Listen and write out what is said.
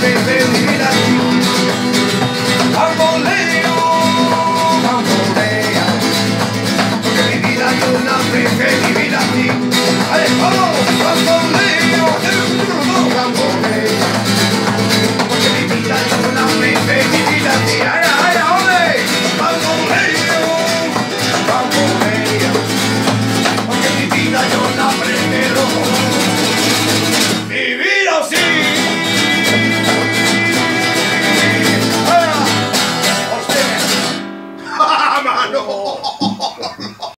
Baby. I know.